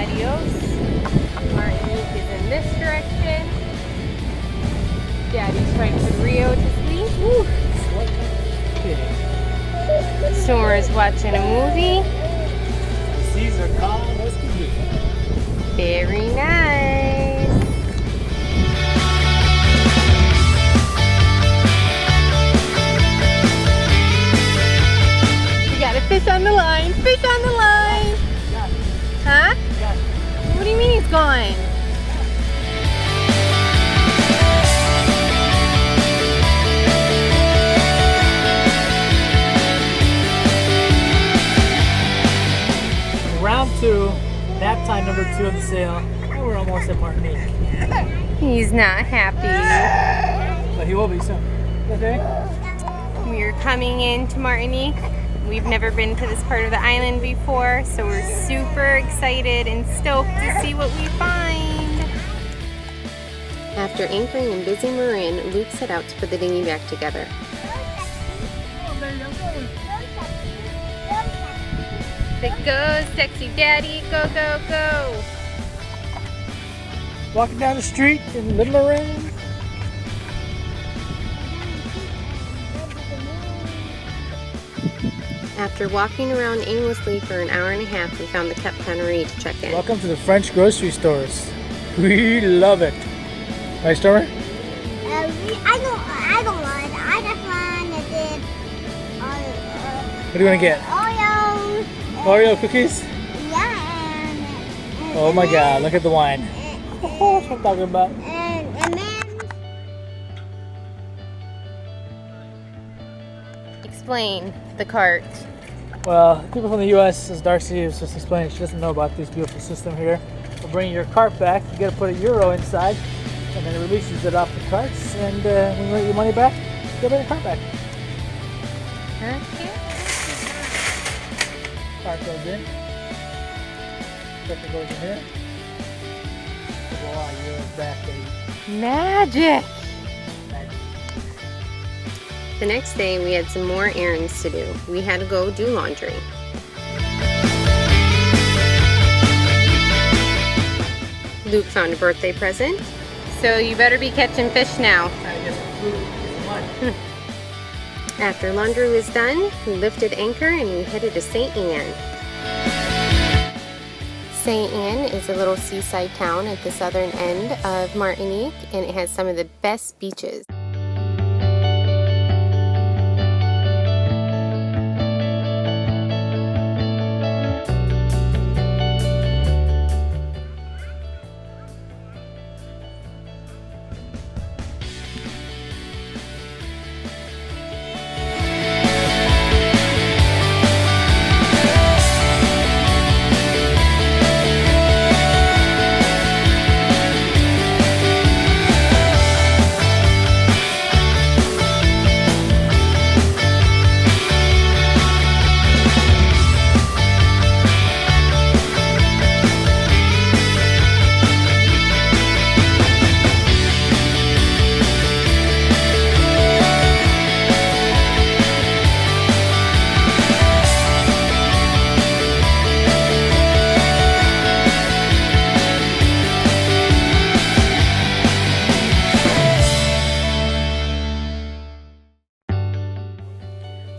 Adios. Martinique is in this direction. Daddy's trying to Rio to sleep. Woo. Stormer's watching a movie. Are calm can. Very nice. Fish on the line. Fish on the What do you mean he's gone? Round two, nap time number two of the sail, and we're almost at Martinique. He's not happy. But he will be soon. Okay? We're coming into Martinique. We've never been to this part of the island before, so we're super excited and stoked to see what we find. After anchoring in Busy Marin, Luke set out to put the dinghy back together. Say go, sexy daddy, go, go, go. Walking down the street in Little Rain. After walking around aimlessly for an hour and a half, we found the Capitainerie to check in. Welcome to the French grocery stores. We love it. Right, Stormer? Uh, we, I don't, I don't want. I just wanted uh, What do you want to get? Oreos. Oreo cookies? Yeah, and, and Oh my god, look at the wine. then- Oh, that's what I'm talking about. And, and then Explain the cart. Well, people from the U.S., as Darcy was just explaining, she doesn't know about this beautiful system here. For bring your cart back, you gotta put a euro inside, and then it releases it off the carts, and uh, when you get your money back, you bring your cart back. Okay. Cart goes in. Sticker goes in here. Euro's back, baby. Magic. The next day, we had some more errands to do. We had to go do laundry. Luke found a birthday present. So you better be catching fish now. Trying to get some food, get some money. After laundry was done, we lifted anchor and we headed to St. Anne. St. Anne is a little seaside town at the southern end of Martinique and it has some of the best beaches.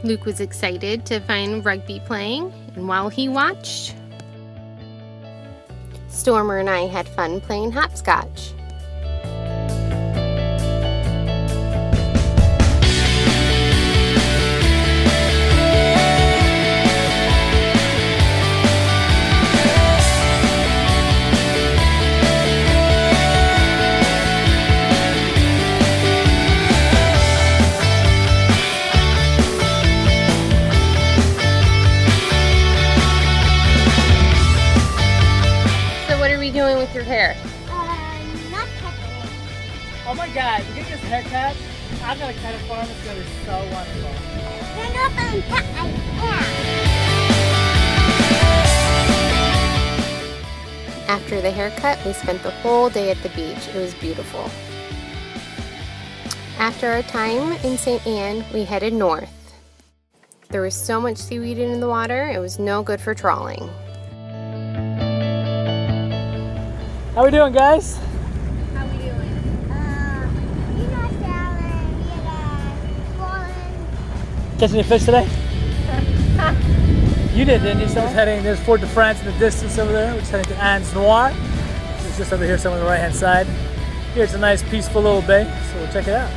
Luke was excited to find rugby playing, and while he watched, Stormer and I had fun playing hopscotch. Oh my god, you get this haircut? I'm gonna cut it for him. It's gonna be so wonderful. Then open cut my hair. After the haircut, we spent the whole day at the beach. It was beautiful. After our time in St. Anne, we headed north. There was so much seaweed in the water, it was no good for trawling. How we doing, guys? Catch any fish today? You did, didn't you? Someone's heading, there's Fort de France in the distance over there. We're just heading to Anse Noire. It's just over here, somewhere on the right hand side. Here it's a nice, peaceful little bay, so we'll check it out.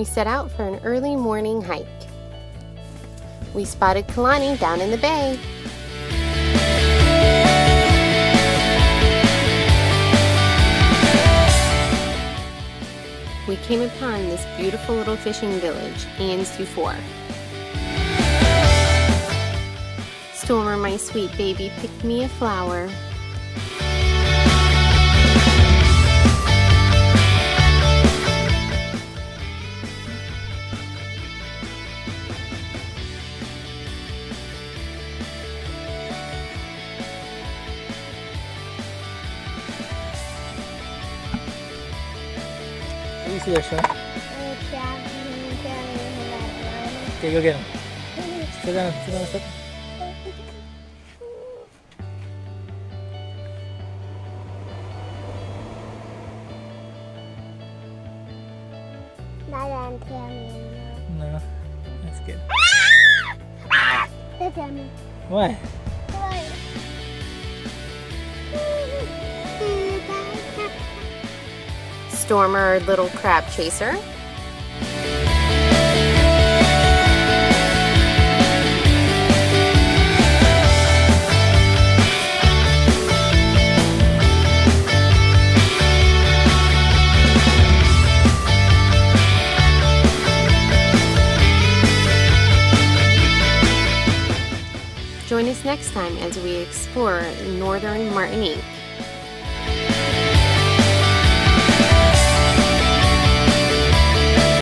We set out for an early morning hike. We spotted Kalani down in the bay. We came upon this beautiful little fishing village, Anse Dufour. Stormer, my sweet baby, picked me a flower. What do you see there, Sean? Okay, go get him. Sit down, sit down a second. No, that's good. Why? Stormer, little crab chaser. Join us next time as we explore northern Martinique.